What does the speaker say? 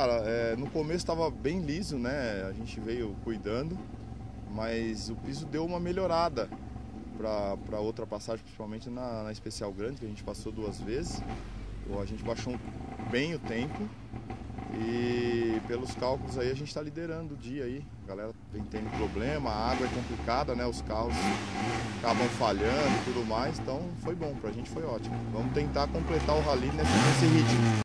Cara, é, no começo estava bem liso, né? A gente veio cuidando, mas o piso deu uma melhorada para outra passagem, principalmente na, na especial grande, que a gente passou duas vezes. A gente baixou bem o tempo e pelos cálculos aí a gente está liderando o dia aí. A galera vem tendo problema, a água é complicada, né? Os carros acabam falhando e tudo mais, então foi bom, pra gente foi ótimo. Vamos tentar completar o rally nesse, nesse ritmo.